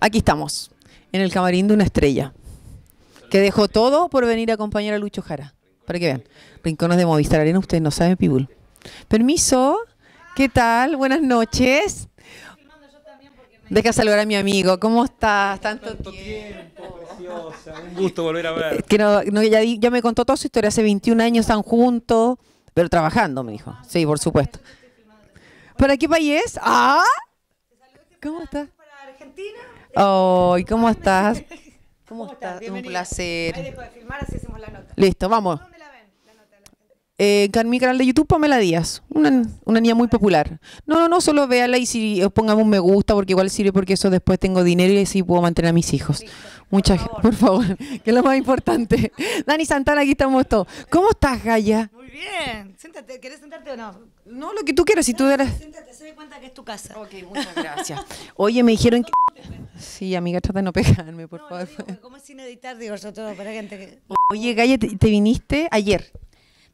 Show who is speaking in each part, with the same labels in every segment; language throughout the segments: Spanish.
Speaker 1: Aquí estamos, en el camarín de una estrella, que dejó todo por venir a acompañar a Lucho Jara. Para que vean, rincones de Movistar Arena, ustedes no saben, Pibul. Permiso, ¿qué tal? Buenas noches. Deja saludar a mi amigo, ¿cómo estás? Tanto, tiempo.
Speaker 2: Preciosa, un gusto volver a ver.
Speaker 1: Que no, no, ya, ya me contó toda su historia, hace 21 años están juntos, pero trabajando, me dijo. Sí, por supuesto. ¿Para qué país? ¿Ah? ¿Cómo estás?
Speaker 3: Para Argentina.
Speaker 1: Ay, ¿cómo estás? ¿Cómo
Speaker 3: ¿Cómo
Speaker 1: estás? Un
Speaker 3: Bienvenida. Ahí
Speaker 1: placer.
Speaker 3: dejo de filmar, así hacemos la nota.
Speaker 1: Listo, vamos.
Speaker 3: ¿Dónde la ven? La nota. la gente?
Speaker 1: Eh, en mi canal de YouTube, Pamela Díaz, una, una niña muy popular. No, no, no, solo véala y si eh, póngame un me gusta, porque igual sirve porque eso después tengo dinero y así puedo mantener a mis hijos. Muchas por favor, que es lo más importante. Dani Santana, aquí estamos todos. ¿Cómo estás, Gaya?
Speaker 3: Muy bien. Siéntate. ¿Querés sentarte o no?
Speaker 1: No, lo que tú quieras, si tú eres...
Speaker 3: Siéntate, se da cuenta que es tu casa.
Speaker 1: Ok, muchas gracias. Oye, me dijeron que... Sí, amiga, trata de no pegarme, por
Speaker 3: No,
Speaker 1: favor.
Speaker 3: digo, como es sin editar, digo yo todo para gente que...
Speaker 1: Oye, Gaya, te, te viniste ayer.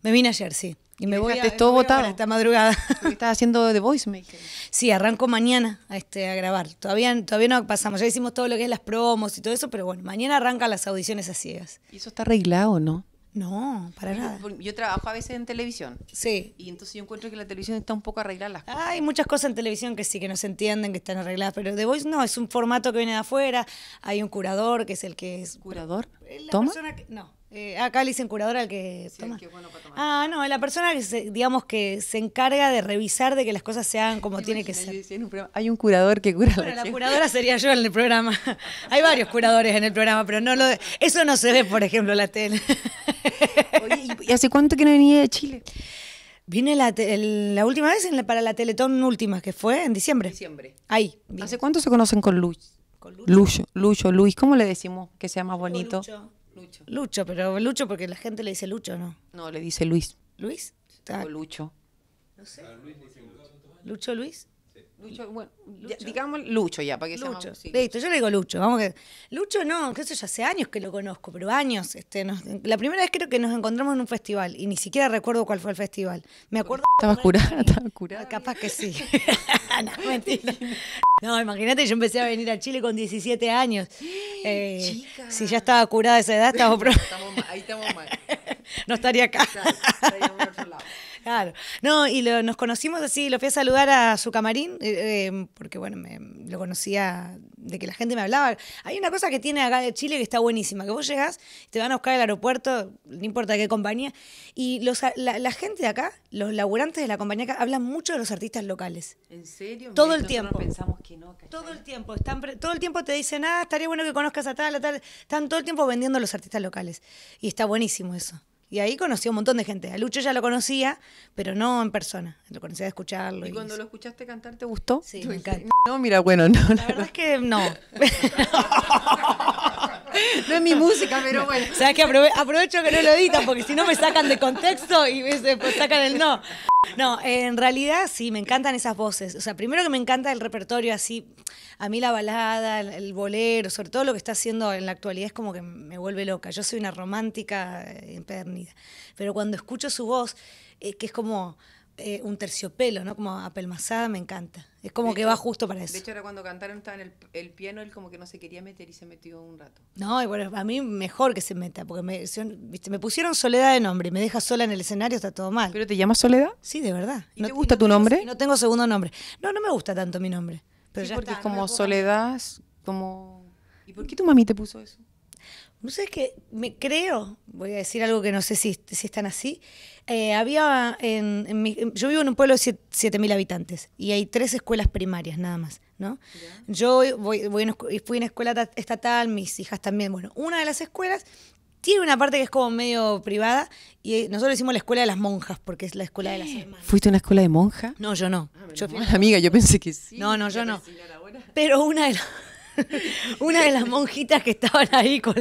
Speaker 3: Me vine ayer, sí. Y me voy a...
Speaker 1: todo
Speaker 3: ahora Esta madrugada.
Speaker 1: Estás haciendo The Voice, me.
Speaker 3: Sí, arranco mañana a, este, a grabar. Todavía, todavía no pasamos, ya hicimos todo lo que es las promos y todo eso, pero bueno, mañana arrancan las audiciones a ciegas.
Speaker 1: ¿Y eso está arreglado, no?
Speaker 3: No, para nada.
Speaker 1: Yo trabajo a veces en televisión.
Speaker 3: Sí.
Speaker 1: Y entonces yo encuentro que la televisión está un poco arreglada las cosas.
Speaker 3: Hay muchas cosas en televisión que sí, que no se entienden, que están arregladas, pero The Voice no, es un formato que viene de afuera, hay un curador que es el que es...
Speaker 1: ¿Curador?
Speaker 3: la
Speaker 1: ¿Toma?
Speaker 3: persona que- no, eh, acá le dicen curador al que toma.
Speaker 1: que es bueno para tomar.
Speaker 3: Ah, no, la persona que, se, digamos, que se encarga de revisar de que las cosas se hagan como tiene que ser.
Speaker 1: un Hay un curador que cura
Speaker 3: Bueno,
Speaker 1: la
Speaker 3: curadora sería yo en el programa. Hay varios curadores en el programa, pero no lo eso no se ve, por ejemplo, en la tele.
Speaker 1: Oye, ¿y- ¿y hace cuánto que no venía de Chile?
Speaker 3: Vine la, el- la última vez en la- para la Teletón última, que fue en diciembre.
Speaker 1: Diciembre.
Speaker 3: Ahí. vine.
Speaker 1: ¿Hace cuánto se conocen con Luis?
Speaker 3: Con
Speaker 1: Lucho, Lucho, Luis, ¿cómo le decimos que sea más bonito?
Speaker 3: Lucho. Lucho, pero Lucho porque la gente le dice Lucho, ¿no?
Speaker 1: No, le dice Luis.
Speaker 3: ¿Luis? Ah,
Speaker 1: O Lucho.
Speaker 3: no sé. ¿Lucho Luis?
Speaker 1: Lucho, bueno, ya, digamos Lucho ya, para que sea
Speaker 3: Lucho.
Speaker 1: sí.
Speaker 3: Listo, yo le digo Lucho. Vamos que. Lucho no, qué sé yo, hace años que lo conozco, pero años. Este, nos- la primera vez creo que nos encontramos en un festival y ni siquiera recuerdo cuál fue el festival. Me acuerdo.
Speaker 1: Estaba curada, estaba curada.
Speaker 3: Capaz que sí. no, mentira. No, imagínate, yo empecé a venir a Chile con 17 años. Eh,
Speaker 1: Chica.
Speaker 3: si ya estaba curada a esa edad, estaba pro-
Speaker 1: Estamos mal, ahí estamos mal.
Speaker 3: no estaría acá.
Speaker 1: estaríamos en otro lado.
Speaker 3: Claro. No, y lo- nos conocimos así, lo fui a saludar a su camarín, eh, eh, porque bueno, me, lo conocía de que la gente me hablaba. Hay una cosa que tiene acá de Chile que está buenísima, que vos llegás, te van a buscar al aeropuerto, no importa qué compañía, y los, la, la gente de acá, los laburantes de la compañía acá, hablan mucho de los artistas locales.
Speaker 1: ¿En serio?
Speaker 3: Todo el tiempo.
Speaker 1: pensamos que no. ¿cachai?
Speaker 3: Todo el tiempo, están pre- todo el tiempo te dicen, ah, estaría bueno que conozcas a tal, a tal. Están todo el tiempo vendiendo a los artistas locales. Y está buenísimo eso. Y ahí conocí a un montón de gente. A Lucho ya lo conocía, pero no en persona. Lo conocía de escucharlo.
Speaker 1: ¿Y
Speaker 3: y
Speaker 1: cuando
Speaker 3: eso.
Speaker 1: lo escuchaste cantar te gustó?
Speaker 3: Sí, me encanta.
Speaker 1: No, mira, bueno, no,
Speaker 3: La verdad es que no.
Speaker 1: no es mi música, pero bueno.
Speaker 3: ¿Sabes que aprovecho que no lo editan? Porque si no me sacan de contexto y después sacan el no. No, en realidad sí, me encantan esas voces. O sea, primero que me encanta el repertorio así. A mí la balada, el, el bolero, sobre todo lo que está haciendo en la actualidad es como que me vuelve loca. Yo soy una romántica eh, empedernida. Pero cuando escucho su voz, eh, que es como eh, un terciopelo, ¿no? Como apelmazada, me encanta. Es como
Speaker 1: De
Speaker 3: que
Speaker 1: hecho-
Speaker 3: va justo para eso.
Speaker 1: De hecho, era cuando cantaron, estaba en el, el piano, él como que no se quería meter y se metió un rato.
Speaker 3: No, y bueno, a mí mejor que se meta, porque me, viste, me pusieron soledad de nombre y me deja sola en el escenario, está todo mal.
Speaker 1: ¿Pero te llamas Soledad?
Speaker 3: sí, de verdad.
Speaker 1: ¿Y te gusta tu
Speaker 3: tengo-
Speaker 1: nombre?
Speaker 3: no tengo segundo nombre. No, no me gusta tanto mi nombre. Pero
Speaker 1: Sí,
Speaker 3: ya
Speaker 1: porque
Speaker 3: está,
Speaker 1: es
Speaker 3: no
Speaker 1: como Soledad, como... ¿Y por qué tu mami te puso eso?
Speaker 3: No sé, es que me creo, voy a decir algo que no sé si, si están así. Eh, había en, en mi- yo vivo en un pueblo de siete- 7.000 habitantes y hay tres escuelas primarias nada más, ¿no? Yo voy, voy fui en escuela ta- estatal, mis hijas también. Bueno, una de las escuelas tiene una parte que es como medio privada y eh, nosotros decimos la escuela de las monjas porque es la escuela de las hermanas.
Speaker 1: ¿Fuiste a una escuela de monja?
Speaker 3: No, yo no. Yo fui-
Speaker 1: amiga, yo pensé que sí.
Speaker 3: no, no, yo no. Pero una de, las- una de las monjitas que estaban ahí con,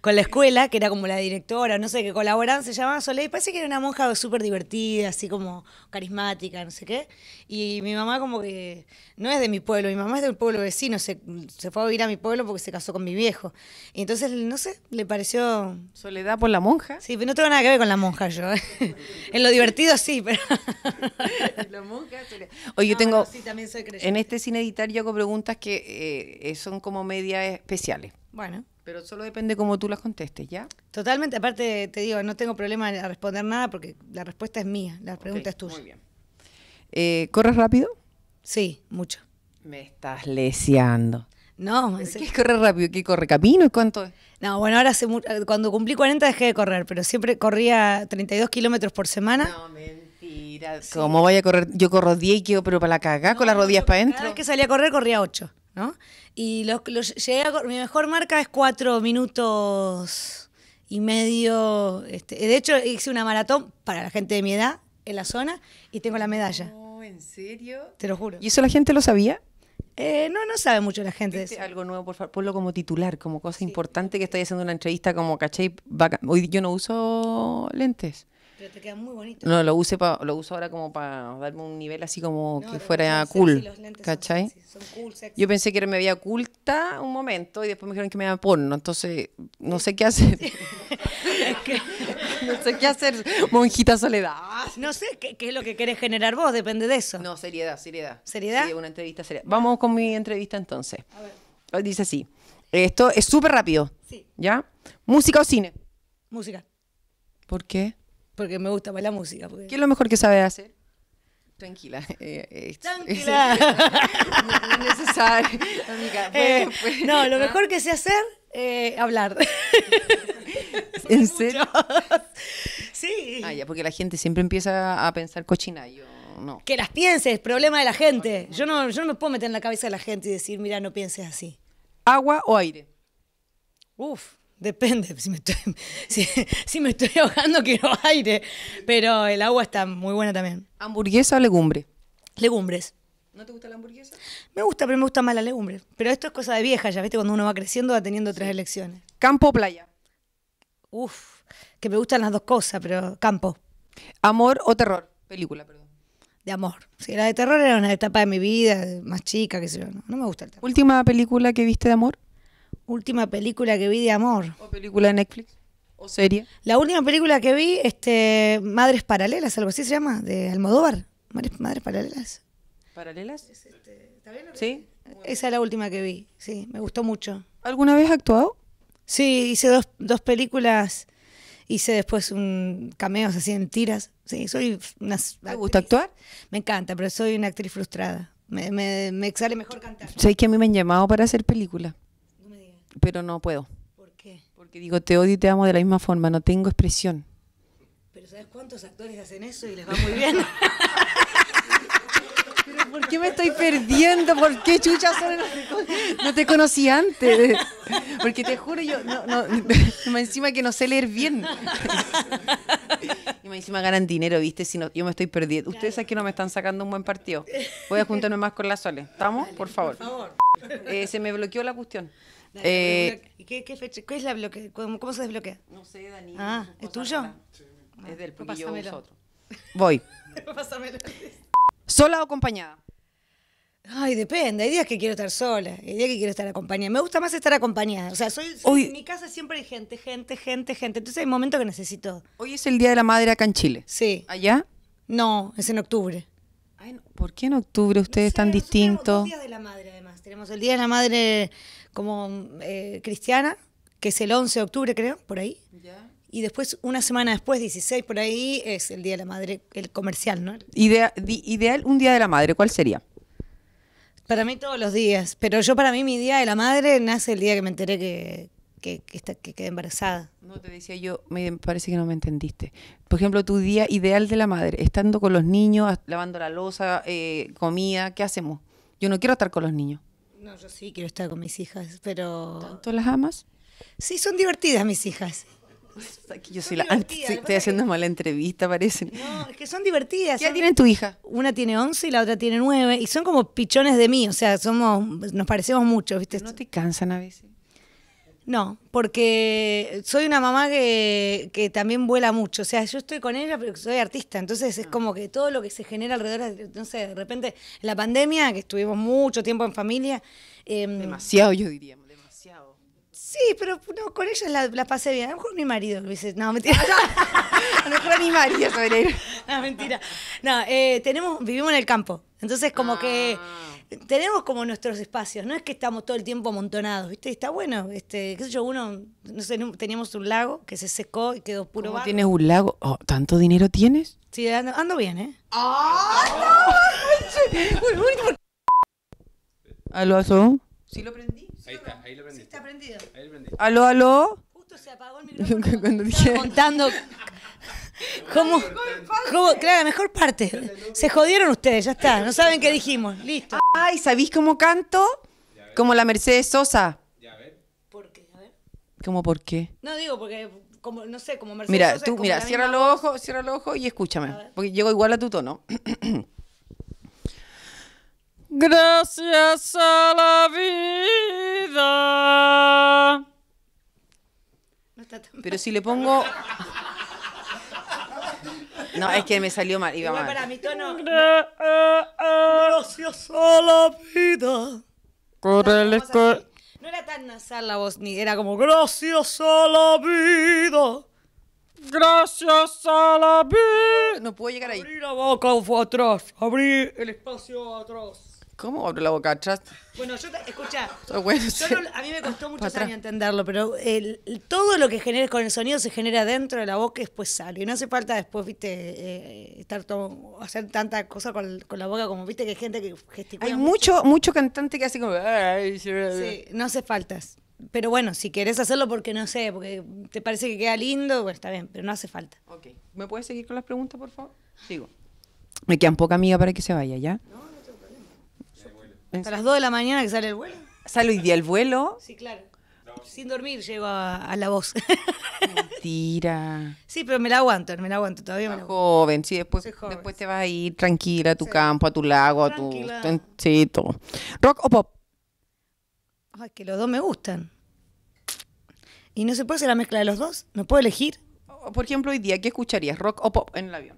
Speaker 3: con la escuela, que era como la directora, no sé, que colaboraban, se llamaba Soleil. Parece que era una monja súper divertida, así como carismática, no sé qué. Y mi mamá como que no es de mi pueblo, mi mamá es del pueblo vecino, se, se fue a vivir a mi pueblo porque se casó con mi viejo. Y entonces, no sé, le pareció...
Speaker 1: Soledad por la monja.
Speaker 3: Sí, pero no tengo nada que ver con la monja yo. ¿eh? en lo divertido sí, pero...
Speaker 1: la monja. Oye, yo
Speaker 3: No,
Speaker 1: tengo...
Speaker 3: sí, también soy creyente.
Speaker 1: En este cine editar yo hago preguntas que eh, eh, son son como medias especiales.
Speaker 3: Bueno,
Speaker 1: Pero solo depende cómo tú las contestes, ¿ya?
Speaker 3: totalmente. Aparte, te digo, no tengo problema en responder nada porque la respuesta es mía, la pregunta
Speaker 1: Ok,
Speaker 3: es tuya.
Speaker 1: Muy bien. Eh, ¿Corres rápido?
Speaker 3: Sí, mucho.
Speaker 1: Me estás leseando.
Speaker 3: No,
Speaker 1: ¿Qué es correr rápido? ¿Qué corre camino? ¿Cuánto es?
Speaker 3: No, bueno, ahora hace cuando cumplí 40 dejé de correr, pero siempre corría 32 kilómetros por semana.
Speaker 1: No, mentira. ¿Cómo voy a correr? Yo corro 10 y quedo pero para la cagá con las
Speaker 3: No,
Speaker 1: rodillas para
Speaker 3: Cada
Speaker 1: adentro.
Speaker 3: vez que salía a correr, corría 8, ¿no? Y los, los- llegué a mi mejor marca es 4 minutos y medio. Este, de hecho, hice una maratón para la gente de mi edad en la zona y tengo la medalla,
Speaker 1: No, ¿en serio?
Speaker 3: te lo juro.
Speaker 1: ¿Y eso la gente lo sabía?
Speaker 3: Eh, no, no sabe mucho la gente eso.
Speaker 1: Algo nuevo, por favor, ponlo como titular, como cosa importante que estoy haciendo una entrevista como. Bacán. Hoy yo no uso lentes.
Speaker 3: Pero te queda muy bonito.
Speaker 1: No, lo, use pa- lo uso ahora como para darme un nivel así como
Speaker 3: No,
Speaker 1: que fuera
Speaker 3: sexy,
Speaker 1: cool,
Speaker 3: son
Speaker 1: ¿cachai?
Speaker 3: sexy, Son cool, sexy.
Speaker 1: Yo pensé que me veía oculta un momento y después me dijeron que me iba porno, entonces no sé qué hacer. no sé qué hacer, monjita soledad.
Speaker 3: No sé qué, qué es lo que querés generar vos, depende de eso.
Speaker 1: No, seriedad, seriedad.
Speaker 3: ¿Seriedad?
Speaker 1: Sí, una entrevista seria. Vamos con mi entrevista entonces. Dice así. Esto es súper rápido.
Speaker 3: Sí.
Speaker 1: ¿Ya? ¿Música o cine?
Speaker 3: Música,
Speaker 1: ¿Por qué?
Speaker 3: Porque me gusta más la música. porque-
Speaker 1: ¿Qué es lo mejor que sabe hacer? Tranquila. eh, eh,
Speaker 3: Tranquila.
Speaker 1: no es necesario. Amiga,
Speaker 3: Eh,
Speaker 1: pues,
Speaker 3: no, lo mejor que sé hacer, eh, hablar.
Speaker 1: ¿En serio?
Speaker 3: sí.
Speaker 1: Ah, ya, porque la gente siempre empieza a pensar cochina. Yo no.
Speaker 3: Que las pienses, problema de la gente. Yo no, yo no me puedo meter en la cabeza de la gente y decir, mira, no pienses así.
Speaker 1: ¿Agua o aire?
Speaker 3: Uf, depende. Si me estoy, si, si me estoy ahogando, quiero aire. Pero el agua está muy buena también.
Speaker 1: ¿Hamburguesa o legumbre?
Speaker 3: Legumbres.
Speaker 1: ¿No te gusta la hamburguesa?
Speaker 3: Me gusta, pero me gusta más la legumbre. Pero esto es cosa de vieja, ya viste, cuando uno va creciendo va teniendo otras elecciones.
Speaker 1: ¿Campo o playa?
Speaker 3: Uf, que me gustan las dos cosas, pero campo,
Speaker 1: ¿Amor o terror? Película, perdón.
Speaker 3: de amor. Si la de terror era una etapa de mi vida, más chica, qué sé yo. No, no me gusta el terror.
Speaker 1: ¿Última película que viste de amor?
Speaker 3: Última película que vi de amor.
Speaker 1: ¿O película de Netflix? ¿O serie?
Speaker 3: La última película que vi, este, Madres Paralelas, algo así se llama, de Almodóvar. Madres, Madres Paralelas.
Speaker 1: ¿Paralelas? ¿Sí?
Speaker 3: Esa es la última que vi, sí, me gustó mucho.
Speaker 1: ¿Alguna vez has actuado?
Speaker 3: Sí, hice dos, dos películas, hice después un cameos así en tiras. Sí, soy una...
Speaker 1: ¿Te gusta actuar?
Speaker 3: Me encanta, pero soy una actriz frustrada. Me, me, me sale mejor cantar.
Speaker 1: Sé que a mí me han llamado para hacer película,
Speaker 3: No me digas.
Speaker 1: Pero no puedo.
Speaker 3: ¿Por qué?
Speaker 1: Porque digo, te odio y te amo de la misma forma, no tengo expresión.
Speaker 3: Pero ¿sabes cuántos actores hacen eso y les va muy bien?
Speaker 1: ¿Pero por qué me estoy perdiendo? ¿Por qué chucha solo no te, con- no te conocí antes? Porque te juro yo, no, no, encima que no sé leer bien. Y más encima ganan dinero, ¿viste? Si no, yo me estoy perdiendo. Ustedes que no me están sacando un buen partido. Voy a juntarme más con la Sole. ¿Estamos? Por favor.
Speaker 3: Por favor.
Speaker 1: Eh, se me bloqueó la cuestión.
Speaker 3: Dale,
Speaker 1: Eh,
Speaker 3: ¿Y qué, qué fecha? ¿Qué es la bloquea? ¿Cómo, cómo se desbloquea?
Speaker 1: no sé, Dani.
Speaker 3: Ah, ¿es tuyo?
Speaker 1: Es del
Speaker 3: Ah,
Speaker 1: porque yo
Speaker 3: pásamelo.
Speaker 1: uso otro. Voy.
Speaker 3: Pásamelo.
Speaker 1: ¿Sola o acompañada?
Speaker 3: Ay, depende. Hay días que quiero estar sola, hay días que quiero estar acompañada. Me gusta más estar acompañada. O sea, soy, soy-
Speaker 1: Hoy-
Speaker 3: en mi casa siempre hay gente, gente, gente, gente. Entonces hay momentos que necesito.
Speaker 1: Hoy es el Día de la Madre acá en Chile.
Speaker 3: Sí.
Speaker 1: ¿Allá?
Speaker 3: No, es en octubre.
Speaker 1: Ay, no, ¿Por qué en octubre ustedes
Speaker 3: No sé,
Speaker 1: están
Speaker 3: nosotros tenemos
Speaker 1: distintos?
Speaker 3: dos días de la madre, además. Tenemos el Día de la Madre como eh, cristiana, que es el 11 de octubre, creo, por ahí. Y después, una semana después, 16 por ahí, es el Día de la Madre, el comercial, ¿no?
Speaker 1: Idea- di- ideal un Día de la Madre, ¿cuál sería?
Speaker 3: Para mí todos los días. Pero yo, para mí, mi Día de la Madre nace el día que me enteré que, que, que, está- que quedé embarazada.
Speaker 1: No te decía yo, me parece que no me entendiste. Por ejemplo, tu día ideal de la madre, estando con los niños, lavando la losa, eh, comida, ¿qué hacemos? Yo no quiero estar con los niños.
Speaker 3: No, yo sí quiero estar con mis hijas, pero...
Speaker 1: ¿Tanto las amas?
Speaker 3: Sí, son divertidas mis hijas.
Speaker 1: Yo soy la
Speaker 3: que
Speaker 1: estoy haciendo mala entrevista, parece.
Speaker 3: No, es que son divertidas.
Speaker 1: ¿Qué edad
Speaker 3: son-
Speaker 1: tiene tu hija?
Speaker 3: Una tiene 11 y la otra tiene 9. Y son como pichones de mí, o sea, somos, nos parecemos mucho, ¿viste?
Speaker 1: ¿No te cansan a veces?
Speaker 3: No, porque soy una mamá que, que también vuela mucho. O sea, yo estoy con ella, pero soy artista. Entonces es como que todo lo que se genera alrededor, de- no sé, de repente, en la pandemia, que estuvimos mucho tiempo en familia. em,
Speaker 1: Demasiado, yo diría. Demasiado.
Speaker 3: sí, pero no, con ella la, la pasé bien. A lo mejor mi marido dice, no, mentira.
Speaker 1: A lo mejor sobre él.
Speaker 3: No, mentira. No, eh, tenemos, vivimos en el campo. Entonces, como que
Speaker 1: Ah.
Speaker 3: tenemos como nuestros espacios, no es que estamos todo el tiempo amontonados, ¿viste? Está bueno, este, qué sé yo, uno, no sé, no- teníamos un lago que se secó y quedó puro
Speaker 1: ¿Cómo
Speaker 3: barro.
Speaker 1: tienes un lago? Oh, ¿Tanto dinero tienes?
Speaker 3: Sí, ando, ando bien, ¿eh?
Speaker 1: ¿Aló, aló? ¿Sí lo prendí?
Speaker 2: Ahí está, ahí lo prendí.
Speaker 3: Está prendido.
Speaker 2: Ahí lo prendí.
Speaker 1: ¿Aló, aló?
Speaker 3: Justo se apagó el micrófono.
Speaker 1: Cuando dije...
Speaker 3: contando cómo, cómo- claro, la mejor parte. Se jodieron ustedes, ya está. No saben qué dijimos. Listo.
Speaker 1: Ay, ¿sabéis cómo canto? Como la Mercedes Sosa.
Speaker 2: Ya, a ver.
Speaker 3: ¿Por qué? A ver.
Speaker 1: ¿Cómo por qué?
Speaker 3: No digo porque, como, no sé, como Mercedes
Speaker 1: Mira,
Speaker 3: Sosa es
Speaker 1: tú,
Speaker 3: como
Speaker 1: mira, cierra los ojos, cierra los ojos y escúchame. Porque llego igual a tu tono. Gracias a la vida.
Speaker 3: No está tan
Speaker 1: Pero si le pongo. No, es que me salió mal. Iba
Speaker 3: Igual
Speaker 1: mal.
Speaker 3: para mi tono. Gracias a la vida. Así. No era tan nasal la voz, ni era como gracias a la vida.
Speaker 1: Gracias a la vida. No puedo llegar ahí.
Speaker 3: Abrí la boca fue atrás, abrí el espacio atrás.
Speaker 1: ¿Cómo abro la boca atrás?
Speaker 3: Bueno, yo te, escucha,
Speaker 1: Oh, bueno,
Speaker 3: yo
Speaker 1: sí.
Speaker 3: no- a mí me costó muchos años entenderlo, pero el- todo lo que generes con el sonido se genera dentro de la boca y después sale. Y no hace falta después, viste, eh, estar todo, hacer tanta cosa con, con la boca como, viste, que hay gente que gesticula
Speaker 1: Hay mucho, mucho cantante que hace como.
Speaker 3: Sí, no hace faltas. Pero bueno, si querés hacerlo porque no sé, porque te parece que queda lindo, bueno, está bien, pero no hace falta.
Speaker 1: Ok. ¿Me puedes seguir con las preguntas, por favor? Sigo. Me quedan poca amiga para que se vaya, ¿ya?
Speaker 3: Hasta las 2 de la mañana que sale el vuelo.
Speaker 1: Sale hoy día el vuelo.
Speaker 3: Sí, claro. Sin dormir llego a, a la voz.
Speaker 1: Mentira.
Speaker 3: sí, pero me la aguanto, me la aguanto, todavía me la aguanto.
Speaker 1: Joven, sí, después,
Speaker 3: Soy joven,
Speaker 1: después te vas a ir tranquila a tu campo, a tu lago, a tu...
Speaker 3: Tranquila.
Speaker 1: ten- Sí, todo. ¿Rock o pop?
Speaker 3: Ay, que los dos me gustan. ¿Y no se puede hacer la mezcla de los dos? ¿No puedo elegir?
Speaker 1: O, Por ejemplo, hoy día, ¿qué escucharías? ¿Rock o pop en el avión?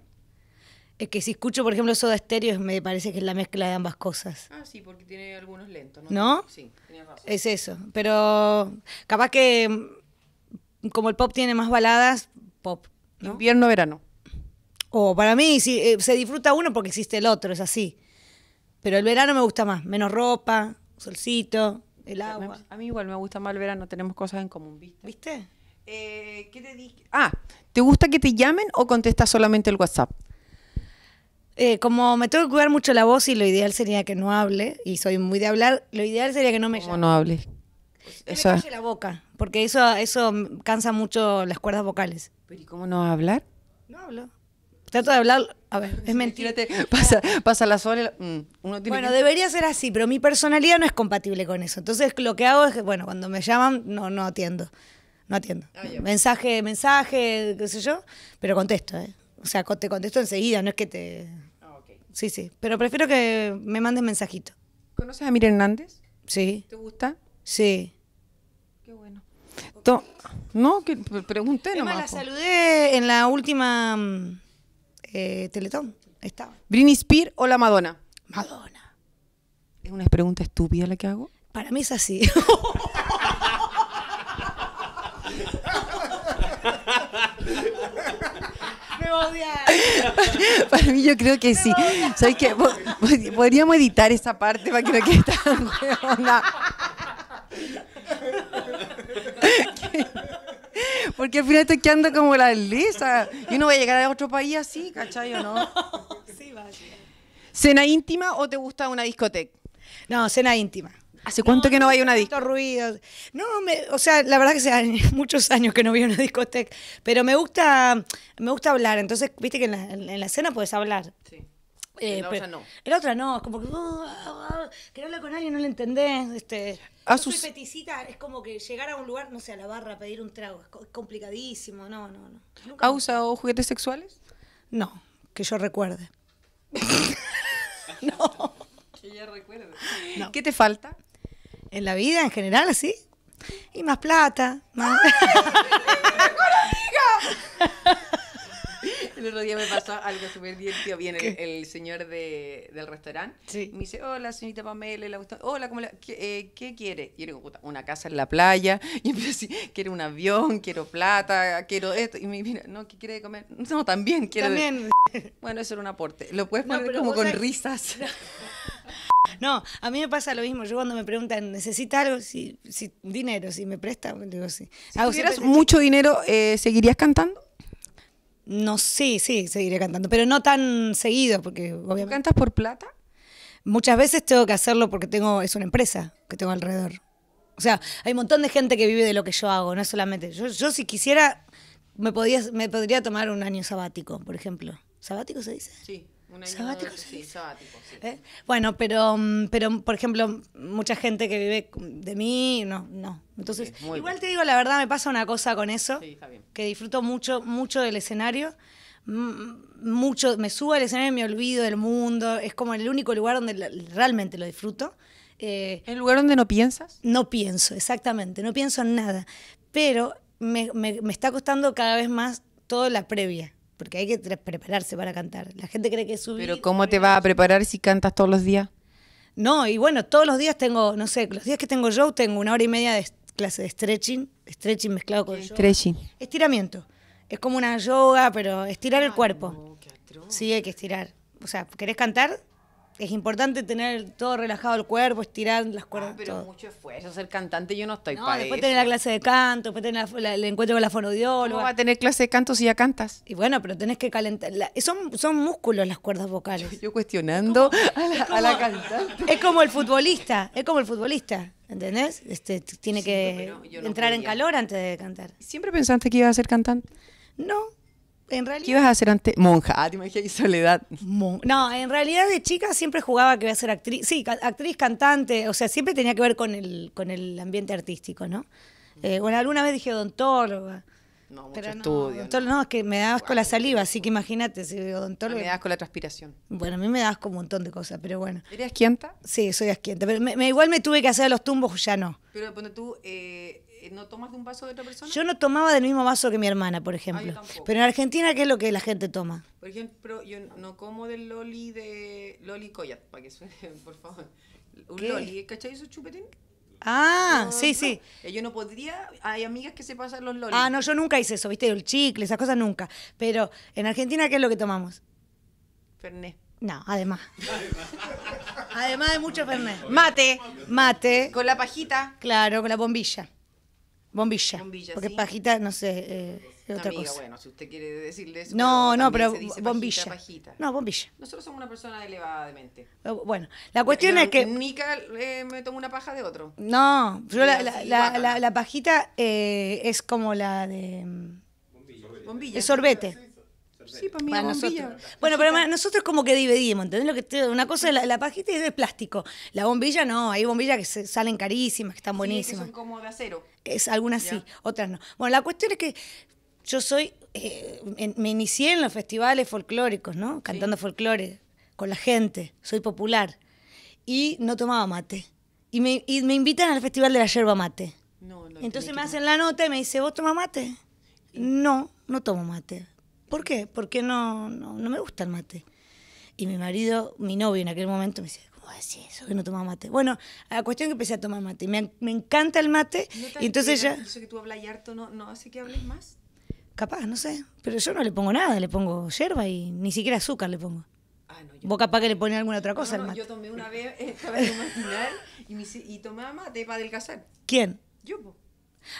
Speaker 3: Es que si escucho, por ejemplo, Soda Stereo, me parece que es la mezcla de ambas cosas.
Speaker 1: Ah, sí, porque tiene algunos lentos,
Speaker 3: ¿No?
Speaker 1: Sí, tienes razón.
Speaker 3: Es eso. Pero capaz que mm, como el pop tiene más baladas, pop. ¿no?
Speaker 1: Invierno, verano.
Speaker 3: O para mí sí, eh, se disfruta uno porque existe el otro, es así. Pero el verano me gusta más. Menos ropa, solcito, el agua.
Speaker 1: A mí igual me gusta más el verano, tenemos cosas en común, ¿viste?
Speaker 3: ¿Viste?
Speaker 1: Eh, ¿Qué te dije? Ah, ¿te gusta que te llamen o contestas solamente el WhatsApp?
Speaker 3: Eh, como me tengo que cuidar mucho la voz y lo ideal sería que no hable, y soy muy de hablar, lo ideal sería que no me
Speaker 1: ¿Cómo
Speaker 3: llame.
Speaker 1: no hables?
Speaker 3: Que
Speaker 1: Eso-
Speaker 3: me calle la boca, porque eso, eso cansa mucho las cuerdas vocales.
Speaker 1: ¿Pero y cómo no vas a hablar?
Speaker 3: No hablo. Trato de hablar, a ver, es mentira.
Speaker 1: Pasa, pasa la sola. mm, uno tiene
Speaker 3: Bueno,
Speaker 1: que-
Speaker 3: debería ser así, pero mi personalidad no es compatible con eso. Entonces lo que hago es que, bueno, cuando me llaman, no, no atiendo. No atiendo.
Speaker 1: Ah,
Speaker 3: mensaje, mensaje, qué sé yo, pero contesto, ¿eh? O sea, te contesto enseguida, no es que te...
Speaker 1: Ah, ok.
Speaker 3: Sí, sí, pero prefiero que me mandes mensajito.
Speaker 1: ¿Conoces a Mira Hernández?
Speaker 3: Sí,
Speaker 1: ¿Te gusta?
Speaker 3: sí.
Speaker 1: Qué bueno. To- no, que pre- pregunté
Speaker 3: Es más,
Speaker 1: nomás.
Speaker 3: la
Speaker 1: po.
Speaker 3: saludé en la última mm, eh, Teletón. Estaba.
Speaker 1: ¿Britney Spears o la Madonna?
Speaker 3: Madonna.
Speaker 1: Es una pregunta estúpida la que hago.
Speaker 3: Para mí es así. Me.
Speaker 1: Para mí yo creo que sí. ¿Sabes qué? Po- po- Podríamos editar esa parte para que no quede tan hueona. Porque al final estoy quedando como la lisa. Yo no voy a llegar a otro país así, ¿cachai o no?
Speaker 3: Sí, vaya.
Speaker 1: ¿Cena íntima o te gusta una discoteca?
Speaker 3: No, cena íntima.
Speaker 1: ¿Hace cuánto que no vaya a una discoteca?
Speaker 3: Ruidos. No, me- o sea, la verdad que hace muchos años que no voy a una discoteca, pero me gusta, me gusta hablar. Entonces, viste que en la, en la cena puedes hablar.
Speaker 1: Sí.
Speaker 3: Eh,
Speaker 1: En la
Speaker 3: pero-
Speaker 1: otra no.
Speaker 3: En la otra no, es como que uh, uh, querer hablar con alguien no le entendés. Este,
Speaker 1: A
Speaker 3: yo soy
Speaker 1: sus-
Speaker 3: es como que llegar a un lugar, no sé, a la barra a pedir un trago, es co- es complicadísimo, no, no, no. Nunca
Speaker 1: ¿Ha
Speaker 3: me-
Speaker 1: usado juguetes sexuales?
Speaker 3: No, que yo recuerde.
Speaker 1: Que ya recuerdo. ¿Qué te falta?
Speaker 3: En la vida en general, así. Y más plata, más...
Speaker 1: El otro día me pasó algo súper divertido. Viene el, el señor de, del restaurante.
Speaker 3: Sí.
Speaker 1: Me dice, hola, señorita Pamela. la gusta- Hola, ¿cómo le- qué, eh, ¿qué quiere? Y yo digo, "Puta, una casa en la playa. Y empiezo así, quiero un avión, quiero plata, quiero esto. Y me mira, no, ¿qué quiere de comer? No, también quiero. de-
Speaker 3: También.
Speaker 1: Bueno, eso era un aporte. Lo puedes poner como con risas.
Speaker 3: No, a mí me pasa lo mismo. Yo cuando me preguntan, ¿necesita algo? Si, si dinero, si me presta, digo sí.
Speaker 1: Si
Speaker 3: Hago
Speaker 1: tuvieras mucho dinero, eh, ¿seguirías cantando?
Speaker 3: No, sí, sí, seguiré cantando, pero no tan seguido, porque
Speaker 1: ¿Tú
Speaker 3: obviamente
Speaker 1: cantas por plata?
Speaker 3: muchas veces tengo que hacerlo porque tengo es una empresa que tengo alrededor. O sea, hay un montón de gente que vive de lo que yo hago, no es solamente. Yo, yo si quisiera, me, podía, me podría tomar un año sabático, por ejemplo. ¿Sabático se dice?
Speaker 1: Sí, un año
Speaker 3: ¿Sabático
Speaker 1: sí, sabático, sí.
Speaker 3: ¿Eh? Bueno, pero, mm, pero, por ejemplo, mucha gente que vive de mí, no, no. Entonces, igual
Speaker 1: bien.
Speaker 3: te digo, la verdad, me pasa una cosa con eso,
Speaker 1: Sí, está bien.
Speaker 3: que disfruto mucho, mucho del escenario. mm, Mucho, me subo al escenario y me olvido del mundo. Es como el único lugar donde realmente lo disfruto. Eh,
Speaker 1: ¿El lugar donde no piensas?
Speaker 3: no pienso, exactamente, no pienso en nada. Pero me, me- me está costando cada vez más toda la previa, porque hay que prepararse para cantar. La gente cree que es subir.
Speaker 1: Pero ¿cómo te vas a preparar si cantas todos los días?
Speaker 3: No, y bueno, todos los días tengo, no sé, los días que tengo show tengo una hora y media de clase de stretching, stretching mezclado con yoga.
Speaker 1: Stretching.
Speaker 3: Estiramiento. Es como una yoga, pero estirar el cuerpo. Sí, hay que estirar. O sea, ¿querés cantar? Es importante tener todo relajado el cuerpo, estirar las cuerdas.
Speaker 1: Ah, pero
Speaker 3: todo.
Speaker 1: mucho esfuerzo ser cantante, yo no estoy
Speaker 3: No,
Speaker 1: para
Speaker 3: después
Speaker 1: eso.
Speaker 3: tener la clase de canto, después tener la- la- el encuentro con la
Speaker 1: ¿Cómo
Speaker 3: fonodióloga.
Speaker 1: va a tener clase de canto si ya cantas?
Speaker 3: Y bueno, pero tenés que calentar. la- son, son músculos las cuerdas vocales.
Speaker 1: Yo cuestionando a la, a la cantante.
Speaker 3: Es como el futbolista, es como el futbolista, ¿entendés? Este, tiene que
Speaker 1: no
Speaker 3: entrar en calor antes de cantar.
Speaker 1: ¿Siempre pensaste que ibas a ser cantante?
Speaker 3: No, en
Speaker 1: ¿Qué ibas a hacer antes? Monja, ah, te imaginas, soledad.
Speaker 3: Mo- No, en realidad de chica siempre jugaba que iba a ser actriz, sí, actriz, cantante, o sea, siempre tenía que ver con el, con el ambiente artístico, ¿no? Eh, bueno, alguna vez dije odontóloga.
Speaker 1: No, mucho
Speaker 3: Pero no,
Speaker 1: estudio.
Speaker 3: odontólogo- no, es que me da asco la saliva, así que imagínate, si
Speaker 1: no.
Speaker 3: odontólogo.
Speaker 1: Me das con la transpiración.
Speaker 3: Bueno, a mí me da asco un montón de cosas, pero bueno.
Speaker 1: ¿Eres quienta?
Speaker 3: Sí, soy asquienta. Pero me- me- igual me tuve que hacer los tumbos, ya no.
Speaker 1: Pero cuando tú eh, eh, no tomas de un vaso de otra persona.
Speaker 3: Yo no tomaba del mismo vaso que mi hermana, por ejemplo.
Speaker 1: tampoco.
Speaker 3: Pero en Argentina, ¿qué es lo que la gente toma?
Speaker 1: Por ejemplo, yo no como del loli de Loli Coyat, para que suene, por favor. Un
Speaker 3: ¿Qué?
Speaker 1: loli, ¿cachai esos chupetín?
Speaker 3: Ah,
Speaker 1: No,
Speaker 3: sí,
Speaker 1: no.
Speaker 3: sí.
Speaker 1: Yo no podría, hay amigas que se pasan los lolis.
Speaker 3: Ah, no, yo nunca hice eso, ¿viste? El chicle, esas cosas nunca. Pero en Argentina, ¿qué es lo que tomamos?
Speaker 1: Fernet.
Speaker 3: No, además. además de mucho fernet.
Speaker 1: Mate,
Speaker 3: Mate,
Speaker 1: con la pajita.
Speaker 3: claro, con la bombilla. Bombilla.
Speaker 1: Bombilla,
Speaker 3: porque
Speaker 1: sí.
Speaker 3: pajita, no sé, eh, es otra
Speaker 1: Amiga,
Speaker 3: cosa.
Speaker 1: bueno, si usted quiere decirle eso.
Speaker 3: no, no, pero
Speaker 1: se dice
Speaker 3: bombilla.
Speaker 1: Pajita, pajita.
Speaker 3: No, bombilla.
Speaker 1: Nosotros somos una persona elevada de mente.
Speaker 3: Eh, Bueno, la cuestión
Speaker 1: Yo
Speaker 3: es que...
Speaker 1: Nunca eh, me tomo una paja de otro.
Speaker 3: No, yo la, la, la-
Speaker 1: guácala.
Speaker 3: la- la pajita eh, es como la de... mm,
Speaker 1: Bombilla.
Speaker 3: Es sorbete.
Speaker 1: Sí, para mí
Speaker 3: Para
Speaker 1: bombilla.
Speaker 3: nosotros. Bueno, pero nosotros como que dividimos, ¿entendés lo que te- Una cosa es la, la pajita y es de plástico. La bombilla no, hay bombillas que se salen carísimas, que están
Speaker 1: Sí,
Speaker 3: buenísimas.
Speaker 1: que son como de acero.
Speaker 3: Es algunas sí, otras no. Bueno, la cuestión es que yo soy, eh, me inicié en los festivales folclóricos, ¿no? Cantando folclore con la gente, soy popular. Y no tomaba mate. Y me, y me invitan al festival de la yerba mate.
Speaker 1: No, no.
Speaker 3: Entonces me hacen la nota y me dice, ¿vos tomas mate? No, no tomo mate. ¿Por qué? Porque no, no, no me gusta el mate. Y mi marido, mi novio en aquel momento, me dice, ¿cómo decís eso que no toma mate? Bueno, la cuestión es que empecé a tomar mate. Me, me encanta el mate.
Speaker 1: ¿No
Speaker 3: y entonces ya?
Speaker 1: Eso que tú hablas y harto no, no hace que hables más.
Speaker 3: Capaz, no sé. Pero yo no le pongo nada, le pongo yerba y ni siquiera azúcar le pongo.
Speaker 1: Ah, no, yo.
Speaker 3: Vos capaz que le pones alguna otra cosa
Speaker 1: No,
Speaker 3: al
Speaker 1: no,
Speaker 3: mate.
Speaker 1: yo tomé una vez, estaba en un matinal y, me hice- y tomaba mate para adelgazar.
Speaker 3: ¿Quién?
Speaker 1: Yo, po.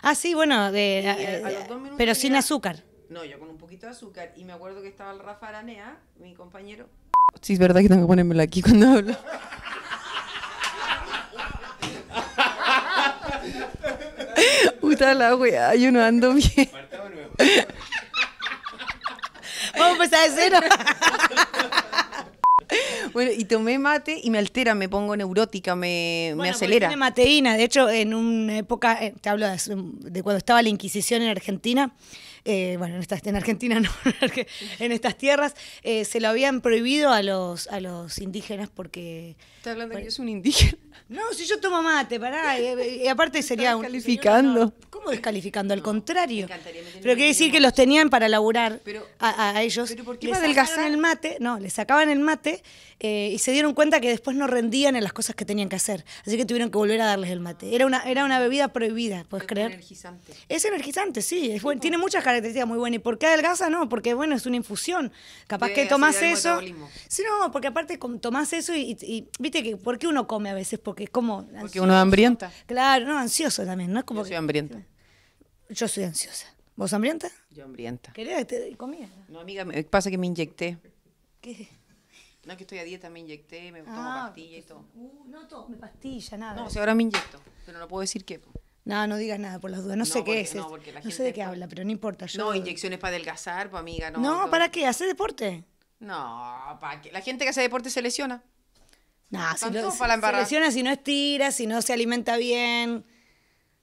Speaker 3: Ah, sí, bueno, de,
Speaker 1: Y, eh, a los dos minutos
Speaker 3: pero sin azúcar.
Speaker 1: No, yo con un poquito de azúcar. Y me acuerdo que estaba el Rafa Aranea, mi compañero. Sí, es verdad que tengo que ponérmelo aquí cuando hablo. Puta la wea, yo no ando bien.
Speaker 3: Vamos a empezar de cero.
Speaker 1: Bueno, y tomé mate y me altera, me pongo neurótica, me, me
Speaker 3: Bueno, porque
Speaker 1: acelera.
Speaker 3: Tiene mateína. De hecho, en una época, eh, te hablo de, cuando estaba la Inquisición en Argentina, eh, bueno, en, estas- en Argentina no, en estas tierras, eh, se lo habían prohibido a los, a los indígenas porque...
Speaker 1: Estás hablando de que yo soy un indígena.
Speaker 3: No, si yo tomo mate, pará. Y, y aparte sería un...
Speaker 1: calificando.
Speaker 3: ¿Cómo ¿Cómo descalificando? Al contrario.
Speaker 1: encantaría meterme
Speaker 3: Pero quiere decir que los tenían para laburar
Speaker 1: Pero-
Speaker 3: a, a ellos.
Speaker 1: pero ¿por qué
Speaker 3: le
Speaker 1: para
Speaker 3: sacaban
Speaker 1: adelgazar?
Speaker 3: el mate, no, le sacaban el mate eh, y se dieron cuenta que después no rendían en las cosas que tenían que hacer. Así que tuvieron que volver a darles el mate. Era una, era una bebida prohibida, ¿puedes creer?
Speaker 1: Energizante.
Speaker 3: Es energizante, sí, es buen- tiene muchas características muy buenas. ¿Y por qué adelgaza? No, porque bueno, es una infusión. Capaz
Speaker 1: Debe
Speaker 3: que tomás eso. Sí, no, porque aparte tomás eso y, y- viste que, ¿por qué uno come a veces? Porque es como.
Speaker 1: Porque
Speaker 3: ansioso.
Speaker 1: uno es hambrienta.
Speaker 3: Claro, no, ansioso también, ¿no? Es como
Speaker 1: Yo
Speaker 3: que-
Speaker 1: soy hambrienta.
Speaker 3: Yo soy ansiosa. ¿Vos hambrienta?
Speaker 1: Yo hambrienta.
Speaker 3: ¿Querés que te comida?
Speaker 1: No, amiga, me pasa que me inyecté.
Speaker 3: ¿Qué?
Speaker 1: No, que estoy a dieta, me inyecté, me tomo
Speaker 3: Ah,
Speaker 1: pastilla y todo.
Speaker 3: Uh, no tome pastilla, nada.
Speaker 1: No, si ahora me inyecto, pero no puedo decir qué.
Speaker 3: No, no digas nada por las dudas. No,
Speaker 1: No,
Speaker 3: sé
Speaker 1: porque-
Speaker 3: qué es.
Speaker 1: no,
Speaker 3: es-
Speaker 1: porque la
Speaker 3: no sé de qué
Speaker 1: está-
Speaker 3: habla, pero no importa. Yo...
Speaker 1: No, inyecciones para adelgazar, pues amiga, no.
Speaker 3: No,
Speaker 1: todo.
Speaker 3: ¿para qué? ¿Hace deporte?
Speaker 1: No, para que la gente que hace deporte se lesiona.
Speaker 3: No, si lo,
Speaker 1: para la
Speaker 3: se lesiona si no estira, si no se alimenta bien.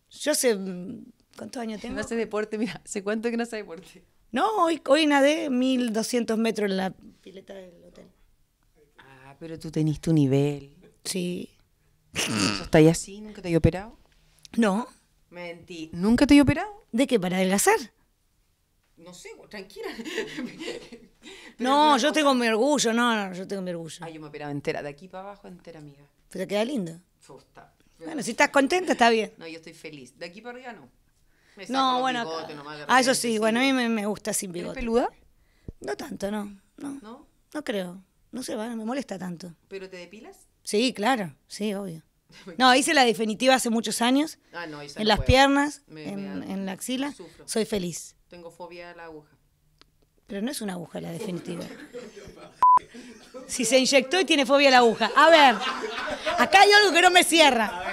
Speaker 3: Yo sé, mm, ¿cuántos años tengo?
Speaker 1: No hace deporte, mira, ¿hace cuánto que no hace deporte?
Speaker 3: No, hoy, hoy nadé 1200 metros en la pileta del hotel.
Speaker 1: Ah, pero tú tenés tu nivel.
Speaker 3: Sí.
Speaker 1: ¿Eso está ahí así? ¿Nunca te he operado?
Speaker 3: No.
Speaker 1: Mentí. ¿Nunca te he operado?
Speaker 3: ¿De qué? ¿Para adelgazar?
Speaker 1: No sé, tranquila.
Speaker 3: No, yo tengo mi orgullo, no, no, yo tengo mi orgullo.
Speaker 1: Ay, yo me he operado entera, de aquí para abajo entera, amiga.
Speaker 3: Pero queda lindo.
Speaker 1: Fusta.
Speaker 3: Bueno, si estás contenta, está bien.
Speaker 1: No, yo estoy feliz. De aquí para arriba no. Me
Speaker 3: No, bueno.
Speaker 1: bigotes nomás de
Speaker 3: Ah, eso sí, bueno, a mí me, me gusta sin
Speaker 1: ¿Eres
Speaker 3: bigote.
Speaker 1: peluda?
Speaker 3: No tanto, no, no.
Speaker 1: ¿No?
Speaker 3: No creo. No sé, va, me molesta tanto.
Speaker 1: ¿Pero te depilas?
Speaker 3: Sí, claro, sí, obvio. No, hice la definitiva hace muchos años.
Speaker 1: Ah, no, esa
Speaker 3: En
Speaker 1: no
Speaker 3: las
Speaker 1: puedo.
Speaker 3: piernas,
Speaker 1: Me-
Speaker 3: en,
Speaker 1: me
Speaker 3: en la axila.
Speaker 1: sufro.
Speaker 3: Soy feliz.
Speaker 1: Tengo fobia a la aguja.
Speaker 3: Pero no es una aguja la definitiva. Si se inyectó y tiene fobia a la aguja. A ver, acá hay algo que no me cierra.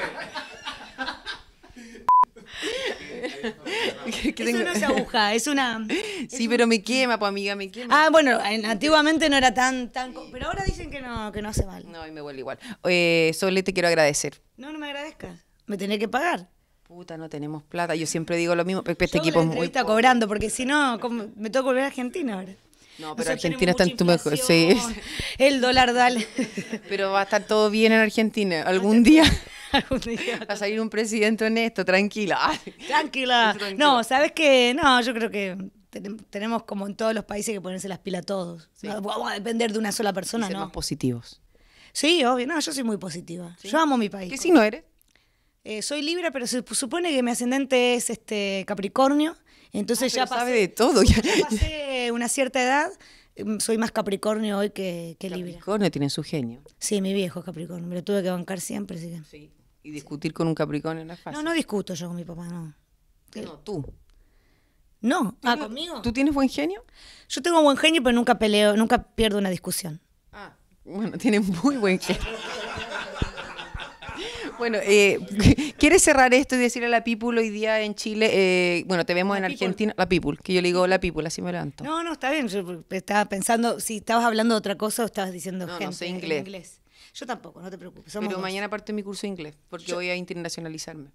Speaker 1: ¿Qué
Speaker 3: Eso no es aguja, es una...
Speaker 1: Sí, pero me quema, pues amiga, me quema.
Speaker 3: Ah, bueno, en- antiguamente no era tan, tan... co- Pero ahora dicen que no, que no hace mal.
Speaker 1: No, y me vuelve igual. Eh, Sole, te quiero agradecer.
Speaker 3: No, no me agradezcas. Me tenés que pagar.
Speaker 1: Puta, no tenemos plata. Yo siempre digo lo mismo. Este
Speaker 3: Yo
Speaker 1: equipo es muy. pobre.
Speaker 3: cobrando, porque si no, me tengo que volver a Argentina ahora.
Speaker 1: No, pero Argentina está en tu mejor. Sí.
Speaker 3: El dólar dale.
Speaker 1: Pero va a estar todo bien en Argentina. Algún día
Speaker 3: Algún día.
Speaker 1: va a salir un presidente honesto, tranquila.
Speaker 3: Tranquila. No, ¿sabes qué? No, yo creo que tenem- tenemos como en todos los países que ponerse las pilas todos. No vamos a depender de una sola
Speaker 1: Y
Speaker 3: persona,
Speaker 1: ser
Speaker 3: ¿no?
Speaker 1: más positivos.
Speaker 3: Sí, obvio. No, yo soy muy positiva. Yo amo mi país.
Speaker 1: ¿Qué signo eres?
Speaker 3: Eh, soy Libra, pero se supone que mi ascendente es este Capricornio. Entonces ya
Speaker 1: Ah, Pero
Speaker 3: pasé,
Speaker 1: sabe de todo. ya.
Speaker 3: ya pasé una cierta edad. mm, Soy más Capricornio hoy que, que Libra.
Speaker 1: Capricornio tiene su genio.
Speaker 3: Sí, mi viejo es Capricornio. Me lo tuve que bancar siempre. Así que...
Speaker 1: Sí. Y discutir con un Capricornio no es fácil.
Speaker 3: No, no discuto yo con mi papá, no.
Speaker 1: No, tú.
Speaker 3: No, ah, conmigo.
Speaker 1: ¿Tú tienes buen genio?
Speaker 3: Yo tengo buen genio, pero nunca peleo, nunca pierdo una discusión.
Speaker 1: Ah, bueno, tiene muy buen genio. Bueno, eh, ¿quieres cerrar esto y decirle a la People hoy día en Chile? eh, bueno, te vemos en
Speaker 3: people.
Speaker 1: Argentina. La People, que yo le digo la People, así me levanto.
Speaker 3: No, no, está bien. Yo estaba pensando si estabas hablando de otra cosa o estabas diciendo
Speaker 1: No, no sé
Speaker 3: en
Speaker 1: inglés.
Speaker 3: Yo tampoco, no te preocupes. somos
Speaker 1: Pero
Speaker 3: dos.
Speaker 1: mañana parte mi curso de inglés, porque voy a internacionalizarme.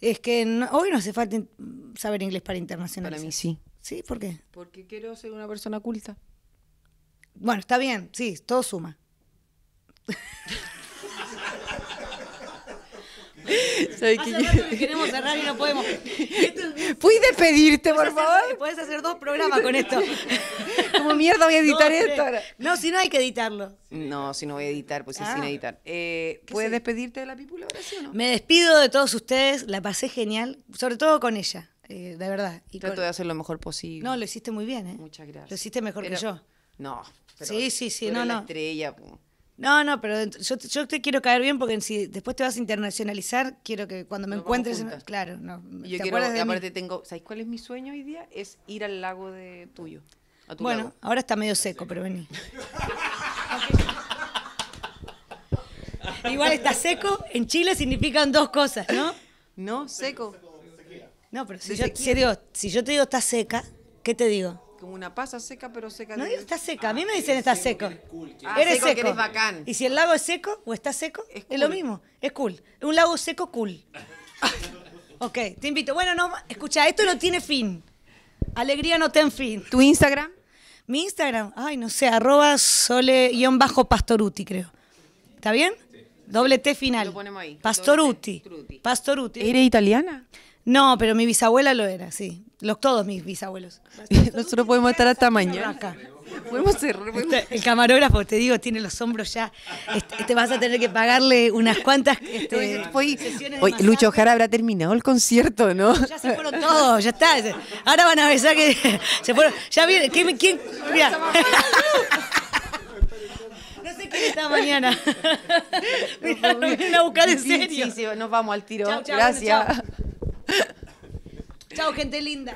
Speaker 3: Es que no- hoy no hace falta saber inglés para internacionalizar.
Speaker 1: Para mí sí.
Speaker 3: Sí, ¿por qué?
Speaker 1: Porque quiero ser una persona culta.
Speaker 3: Bueno, está bien, sí, todo suma.
Speaker 1: ¿Sabes
Speaker 3: Hace
Speaker 1: qué?
Speaker 3: rato que queremos cerrar y no podemos.
Speaker 1: ¿Puedes despedirte, por favor?
Speaker 3: Puedes hacer dos programas con esto.
Speaker 1: ¿Cómo mierda voy a editar
Speaker 3: Dos,
Speaker 1: esto ahora?
Speaker 3: No, si no hay que editarlo.
Speaker 1: No, si no voy a editar, pues es
Speaker 3: Ah.
Speaker 1: sin editar. Eh, ¿Puedes despedirte de la People ahora sí o no?
Speaker 3: Me despido de todos ustedes, la pasé genial, sobre todo con ella, eh, de verdad. Y
Speaker 1: Trato
Speaker 3: con-
Speaker 1: de hacer lo mejor posible.
Speaker 3: No, lo hiciste muy bien, ¿eh?
Speaker 1: Muchas gracias.
Speaker 3: Lo hiciste mejor
Speaker 1: Pero-
Speaker 3: que yo.
Speaker 1: No. pero
Speaker 3: Sí, sí, sí, no,
Speaker 1: la
Speaker 3: no.
Speaker 1: estrella. po.
Speaker 3: No, no, pero dentro- yo, te- yo te quiero caer bien porque si después te vas a internacionalizar, quiero que cuando me
Speaker 1: Nos
Speaker 3: encuentres, en- claro, no,
Speaker 1: Yo
Speaker 3: ¿te
Speaker 1: quiero,
Speaker 3: acuerdas de mí?
Speaker 1: aparte tengo, ¿sabes cuál es mi sueño hoy día? Es ir al lago de tuyo. A tu
Speaker 3: Bueno,
Speaker 1: lago.
Speaker 3: ahora está medio seco, pero vení. Igual está seco, en Chile significan dos cosas, ¿no?
Speaker 1: No, seco.
Speaker 3: No, pero si yo, si yo te digo está seca, ¿qué te digo?
Speaker 1: Como una pasa seca, pero seca
Speaker 3: No digo está seca, a mí me dicen está seco.
Speaker 1: Ah,
Speaker 3: eres
Speaker 1: seco,
Speaker 3: seco.
Speaker 1: que eres bacán.
Speaker 3: Y si el lago es seco o está seco,
Speaker 1: Es
Speaker 3: es, lo
Speaker 1: cool.
Speaker 3: mismo, es cool. Un lago seco, cool. ok, te invito. Bueno, no, escucha, esto no tiene fin. Alegría no ten fin.
Speaker 1: ¿Tu Instagram?
Speaker 3: Mi Instagram, ay, no sé, arroba sole-pastoruti, creo. ¿Está bien? Doble T final.
Speaker 1: Lo ponemos ahí.
Speaker 3: Pastoruti. Pastoruti.
Speaker 1: ¿Eres italiana?
Speaker 3: No, pero mi bisabuela lo era, sí. Los, todos mis bisabuelos.
Speaker 1: Nosotros podemos estar hasta mañana.
Speaker 3: Acá.
Speaker 1: Podemos cerrar.
Speaker 3: Este, El camarógrafo, te digo, tiene los hombros ya. Este, este vas a tener que pagarle unas cuantas este,
Speaker 1: oye, Lucho. Jara habrá terminado el concierto, ¿no?
Speaker 3: Ya se fueron todos, ya está. Ahora van a besar que se fueron. Ya viene. ¿quién? quién? Mirá. No sé quién está mañana. Mirá, lo vienen a buscar en serio.
Speaker 1: Sí, sí, nos vamos al tiro.
Speaker 3: Chau, chau,
Speaker 1: Gracias.
Speaker 3: bueno, Chao, gente linda.